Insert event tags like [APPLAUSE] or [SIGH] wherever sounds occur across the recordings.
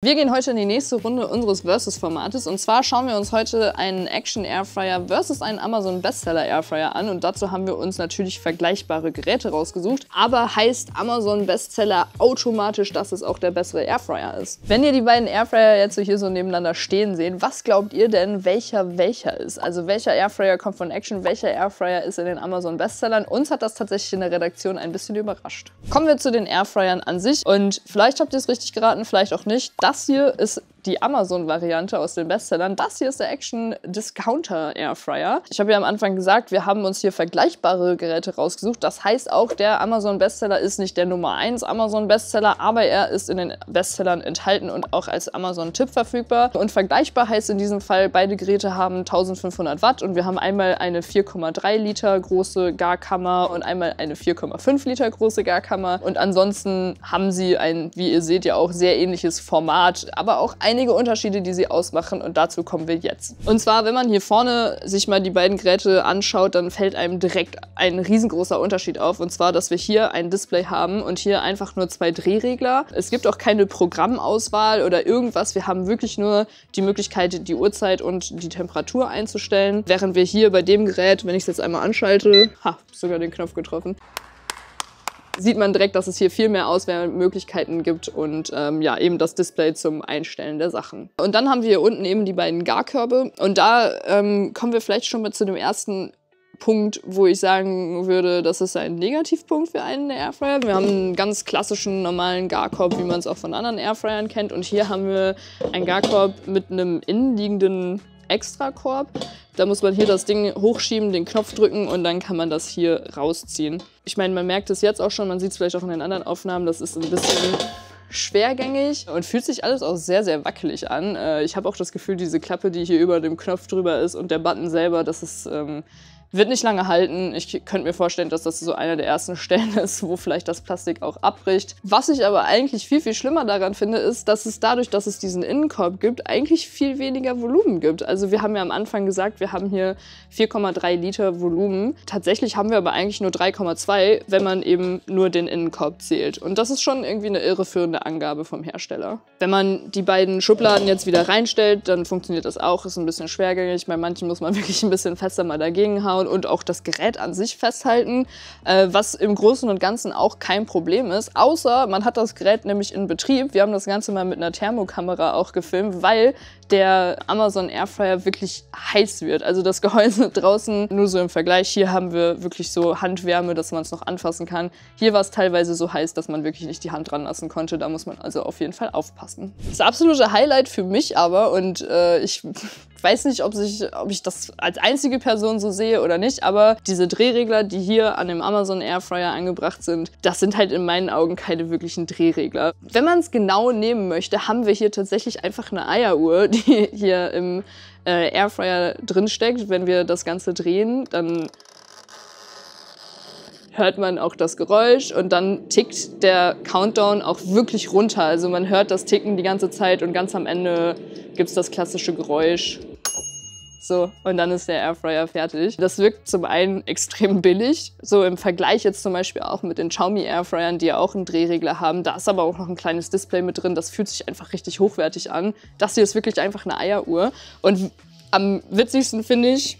Wir gehen heute in die nächste Runde unseres Versus-Formates und zwar schauen wir uns heute einen Action Airfryer versus einen Amazon Bestseller Airfryer an und dazu haben wir uns natürlich vergleichbare Geräte rausgesucht. Aber heißt Amazon Bestseller automatisch, dass es auch der bessere Airfryer ist? Wenn ihr die beiden Airfryer jetzt hier so nebeneinander stehen seht, was glaubt ihr denn, welcher welcher ist? Also welcher Airfryer kommt von Action, welcher Airfryer ist in den Amazon Bestsellern? Uns hat das tatsächlich in der Redaktion ein bisschen überrascht. Kommen wir zu den Airfryern an sich und vielleicht habt ihr es richtig geraten, vielleicht auch nicht. Das hier ist die Amazon-Variante aus den Bestsellern. Das hier ist der Action Discounter Airfryer. Ich habe ja am Anfang gesagt, wir haben uns hier vergleichbare Geräte rausgesucht. Das heißt auch, der Amazon Bestseller ist nicht der Nummer 1 Amazon Bestseller, aber er ist in den Bestsellern enthalten und auch als Amazon-Tipp verfügbar. Und vergleichbar heißt in diesem Fall, beide Geräte haben 1500 Watt und wir haben einmal eine 4,3 Liter große Garkammer und einmal eine 4,5 Liter große Garkammer. Und ansonsten haben sie ein, wie ihr seht, ja auch sehr ähnliches Format, aber auch ein einige Unterschiede, die sie ausmachen und dazu kommen wir jetzt. Und zwar, wenn man hier vorne sich mal die beiden Geräte anschaut, dann fällt einem direkt ein riesengroßer Unterschied auf und zwar, dass wir hier ein Display haben und hier einfach nur zwei Drehregler. Es gibt auch keine Programmauswahl oder irgendwas. Wir haben wirklich nur die Möglichkeit, die Uhrzeit und die Temperatur einzustellen, während wir hier bei dem Gerät, wenn ich es jetzt einmal anschalte, ha, sogar den Knopf getroffen, sieht man direkt, dass es hier viel mehr Auswahlmöglichkeiten gibt und ähm, ja, eben das Display zum Einstellen der Sachen. Und dann haben wir hier unten eben die beiden Garkörbe und da ähm, kommen wir vielleicht schon mal zu dem ersten Punkt, wo ich sagen würde, das ist ein Negativpunkt für einen Airfryer. Wir haben einen ganz klassischen normalen Garkorb, wie man es auch von anderen Airfryern kennt. Und hier haben wir einen Garkorb mit einem innenliegenden Extrakorb. Da muss man hier das Ding hochschieben, den Knopf drücken und dann kann man das hier rausziehen. Ich meine, man merkt es jetzt auch schon, man sieht es vielleicht auch in den anderen Aufnahmen, das ist ein bisschen schwergängig und fühlt sich alles auch sehr, sehr wackelig an. Äh, ich habe auch das Gefühl, diese Klappe, die hier über dem Knopf drüber ist und der Button selber, das ist ähm, wird nicht lange halten. Ich könnte mir vorstellen, dass das so einer der ersten Stellen ist, wo vielleicht das Plastik auch abbricht. Was ich aber eigentlich viel, viel schlimmer daran finde, ist, dass es dadurch, dass es diesen Innenkorb gibt, eigentlich viel weniger Volumen gibt. Also wir haben ja am Anfang gesagt, wir haben hier 4,3 Liter Volumen. Tatsächlich haben wir aber eigentlich nur 3,2, wenn man eben nur den Innenkorb zählt. Und das ist schon irgendwie eine irreführende Angabe vom Hersteller. Wenn man die beiden Schubladen jetzt wieder reinstellt, dann funktioniert das auch. Ist ein bisschen schwergängig. Bei manchen muss man [LAUGHS] wirklich ein bisschen fester mal dagegen hauen und auch das Gerät an sich festhalten, äh, was im Großen und Ganzen auch kein Problem ist, außer man hat das Gerät nämlich in Betrieb. Wir haben das Ganze mal mit einer Thermokamera auch gefilmt, weil der Amazon Airfryer wirklich heiß wird. Also das Gehäuse [LAUGHS] draußen, nur so im Vergleich, hier haben wir wirklich so Handwärme, dass man es noch anfassen kann. Hier war es teilweise so heiß, dass man wirklich nicht die Hand dran lassen konnte. Da muss man also auf jeden Fall aufpassen. Das absolute Highlight für mich aber, und äh, ich [LAUGHS] weiß nicht, ob, sich, ob ich das als einzige Person so sehe oder nicht, aber diese Drehregler, die hier an dem Amazon Airfryer angebracht sind, das sind halt in meinen Augen keine wirklichen Drehregler. Wenn man es genau nehmen möchte, haben wir hier tatsächlich einfach eine Eieruhr, [LAUGHS] die hier im äh, Airfryer drin steckt. Wenn wir das Ganze drehen, dann hört man auch das Geräusch und dann tickt der Countdown auch wirklich runter. Also man hört das Ticken die ganze Zeit und ganz am Ende gibt es das klassische Geräusch. So, und dann ist der Airfryer fertig. Das wirkt zum einen extrem billig, so im Vergleich jetzt zum Beispiel auch mit den Xiaomi Airfryern, die ja auch einen Drehregler haben. Da ist aber auch noch ein kleines Display mit drin, das fühlt sich einfach richtig hochwertig an. Das hier ist wirklich einfach eine Eieruhr. Und am witzigsten finde ich,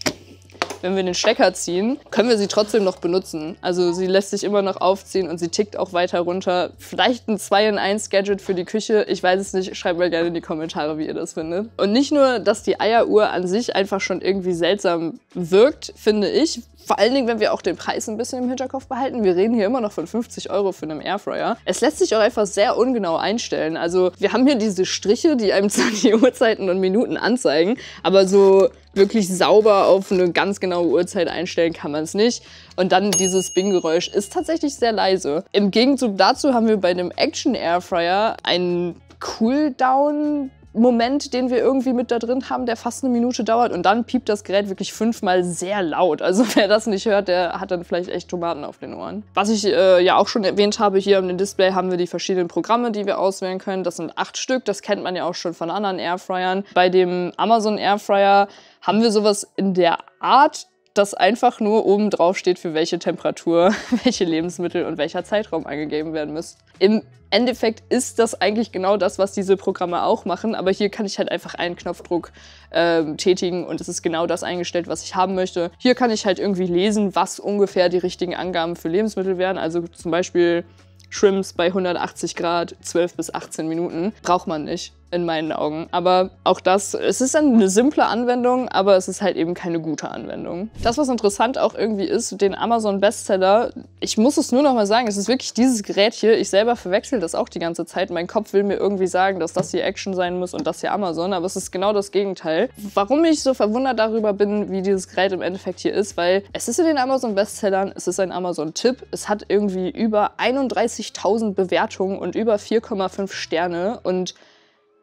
wenn wir den Stecker ziehen, können wir sie trotzdem noch benutzen. Also sie lässt sich immer noch aufziehen und sie tickt auch weiter runter. Vielleicht ein 2 in 1 Gadget für die Küche, ich weiß es nicht. Schreibt mal gerne in die Kommentare, wie ihr das findet. Und nicht nur, dass die Eieruhr an sich einfach schon irgendwie seltsam wirkt, finde ich, vor allen Dingen, wenn wir auch den Preis ein bisschen im Hinterkopf behalten. Wir reden hier immer noch von 50 Euro für einen Airfryer. Es lässt sich auch einfach sehr ungenau einstellen. Also wir haben hier diese Striche, die einem zwar die Uhrzeiten und Minuten anzeigen, aber so wirklich sauber auf eine ganz genaue Uhrzeit einstellen kann man es nicht. Und dann dieses Bing-Geräusch ist tatsächlich sehr leise. Im Gegenzug dazu haben wir bei dem Action Airfryer einen Cooldown Moment, den wir irgendwie mit da drin haben, der fast eine Minute dauert und dann piept das Gerät wirklich fünfmal sehr laut. Also [LAUGHS] wer das nicht hört, der hat dann vielleicht echt Tomaten auf den Ohren. Was ich äh, ja auch schon erwähnt habe, hier am Display haben wir die verschiedenen Programme, die wir auswählen können. Das sind acht Stück, das kennt man ja auch schon von anderen Airfryern. Bei dem Amazon Airfryer haben wir sowas in der Art das einfach nur oben drauf steht, für welche Temperatur, [LAUGHS] welche Lebensmittel und welcher Zeitraum angegeben werden müssen. Im Endeffekt ist das eigentlich genau das, was diese Programme auch machen, aber hier kann ich halt einfach einen Knopfdruck äh, tätigen und es ist genau das eingestellt, was ich haben möchte. Hier kann ich halt irgendwie lesen, was ungefähr die richtigen Angaben für Lebensmittel wären. Also zum Beispiel Shrimps bei 180 Grad, 12 bis 18 Minuten. Braucht man nicht in meinen Augen. Aber auch das, es ist eine simple Anwendung, aber es ist halt eben keine gute Anwendung. Das, was interessant auch irgendwie ist, den Amazon Bestseller, ich muss es nur noch mal sagen, es ist wirklich dieses Gerät hier. Ich selber verwechsel das auch die ganze Zeit. Mein Kopf will mir irgendwie sagen, dass das hier Action sein muss und das hier Amazon, aber es ist genau das Gegenteil. Warum ich so verwundert darüber bin, wie dieses Gerät im Endeffekt hier ist, weil es ist in den Amazon Bestsellern, es ist ein Amazon-Tipp, es hat irgendwie über 31.000 Bewertungen und über 4,5 Sterne und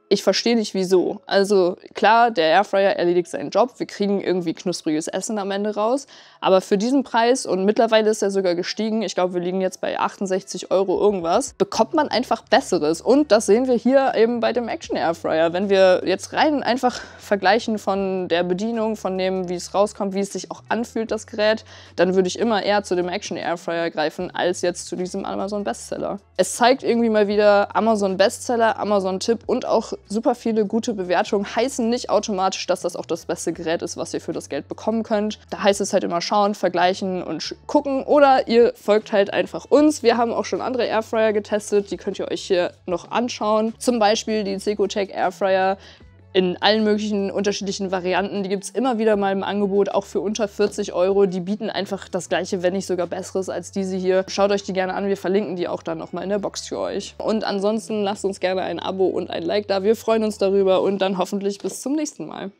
ich verstehe nicht wieso. Also klar, der Airfryer erledigt seinen Job, wir kriegen irgendwie knuspriges Essen am Ende raus, aber für diesen Preis und mittlerweile ist er sogar gestiegen, ich glaube wir liegen jetzt bei 68 Euro irgendwas, bekommt man einfach Besseres und das sehen wir hier eben bei dem Action Airfryer. Wenn wir jetzt rein einfach vergleichen von der Bedienung, von dem wie es rauskommt, wie es sich auch anfühlt das Gerät, dann würde ich immer eher zu dem Action Airfryer greifen als jetzt zu diesem Amazon Bestseller. Es zeigt irgendwie mal wieder Amazon Bestseller, Amazon Tipp und auch super viele gute Bewertungen heißen nicht automatisch, dass das auch das beste Gerät ist, was ihr für das Geld bekommen könnt. Da heißt es halt immer schauen, vergleichen und gucken oder ihr folgt halt einfach uns. Wir haben auch schon andere Airfryer getestet, die könnt ihr euch hier noch anschauen. Zum Beispiel die Secotech Airfryer in allen möglichen unterschiedlichen Varianten. Die gibt es immer wieder mal im Angebot, auch für unter 40 Euro. Die bieten einfach das gleiche, wenn nicht sogar besseres als diese hier. Schaut euch die gerne an, wir verlinken die auch dann nochmal in der Box für euch. Und ansonsten lasst uns gerne ein Abo und ein Like da. Wir freuen uns darüber und dann hoffentlich bis zum nächsten Mal.